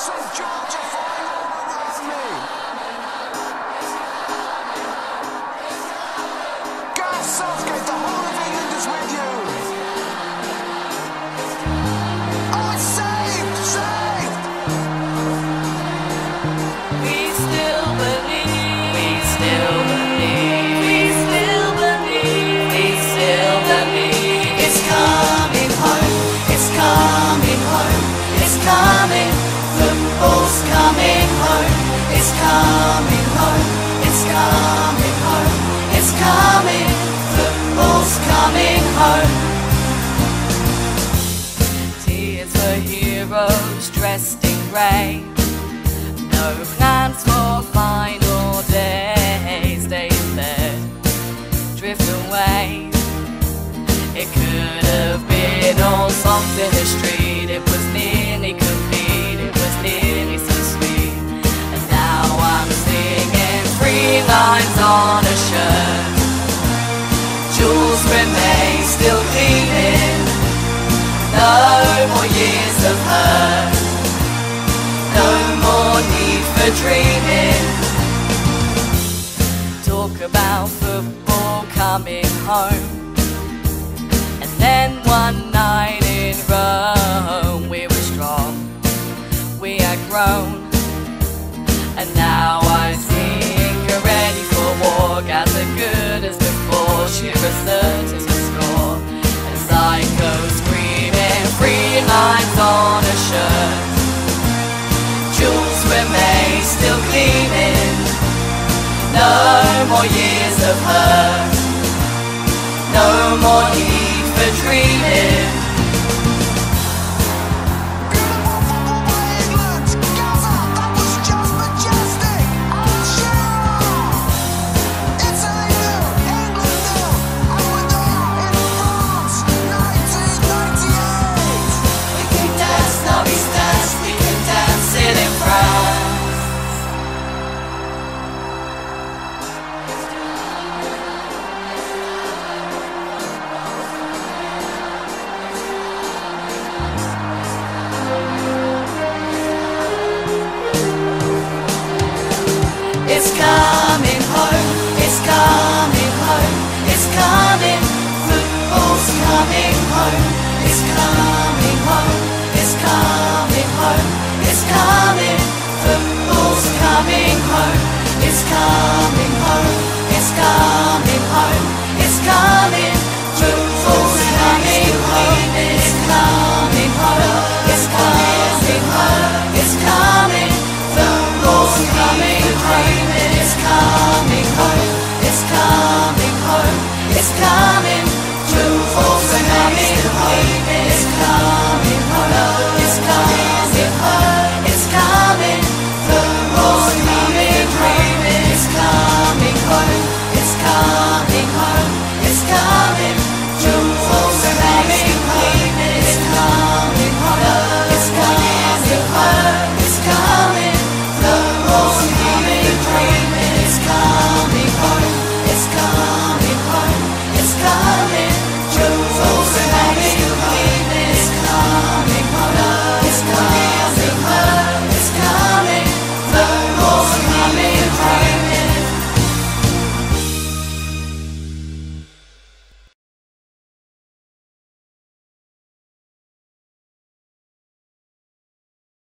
St George are flying all around me. It's coming home, it's coming home, it's coming, football's coming home. Tears for heroes dressed in grey, no plans for final days, they said, drift away. It could have been on something the street, it was nearly one